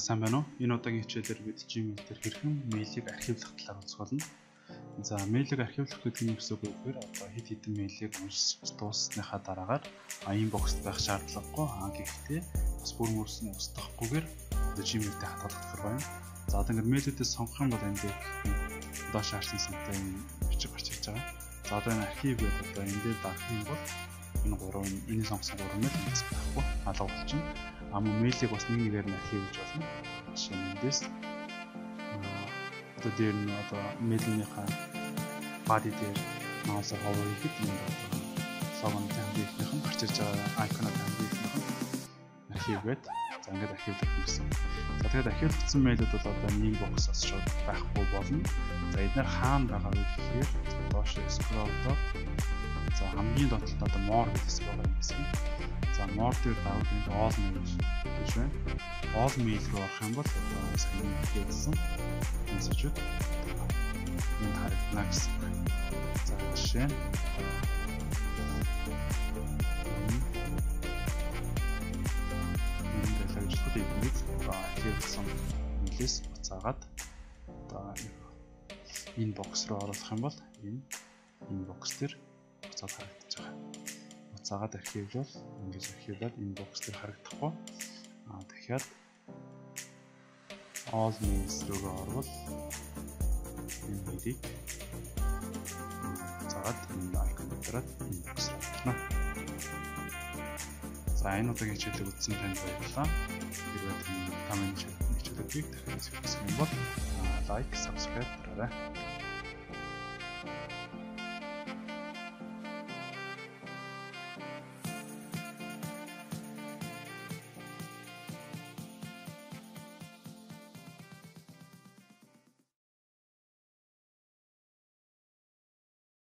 сайн байна уу? Энэ удаагийн хичээлээр бид Gmail дээр хэрхэн мэйлийг архивлах талаар үзэх болно. За, мэйлийг архивлах гэдэг нь юу гэсэн үг вэ? Одоо хэд хэдэн мэйлийг уншиж дууссныхаа дараагаар inbox байх шаардлагагүй. Аа гэхдээ бас бүр мөрсөн устгахгүйгээр одоо Gmail дээр хатгалах байна. За, одоо ингээд мэйлүүдээс сонгох юм бол энэ дээр доош харсан сантай бичиг гарч ирж байгаа. За, одоо энэ архив гэдэг одоо энэ дээр даах юм бол энэ гурав энэ сонгосон гурав мэйл байхгүй алга болчихно ам мэйлийг бас нэг нэгээр нь архивж болно. Жишээ нь эндээс одоо дээр нь одоо мэйлийнхаа body дээр маус ховор ихэд энэ логон тамбихнийх нь гарч ирж байгаа айконоо тамбихнийх нь архивгээд за ингээд архивлах гэсэн. За тэгээд архивлагдсан мэйлүүд бол одоо нэг боксоос шууд байхгүй болно. За эдгээр хаана байгаа вэ гэхээр доош scroll доо хамгийн доотлолд одоо more гэсэн байгаа юм гэсэн. За more дээр даваад нэг all mail гэж байна. All mail руу орох юм бол одоо сайн хийсэн мессежүүд энд харагдана гэсэн. За жишээ нь энэ иймээс одоо хийсэн мэлээс буцаагаад одоо inbox руу оруулах юм бол энэ inbox дээр буцаад харагдаж байгаа буцаагаад архивлуул ингэж архивлаад inbox дээр харагдахгүй аа дахиад all mails руу орвол энэ мэйлийг буцаагаад энэ icon дээр inbox руу оруулна. За энэ удаагийн хичээлийг үзсэн танд баярлалаа. Тэгээд коммент хичээлүүдийг дахиад үзэх юм бол лайк, subscribe дараарай.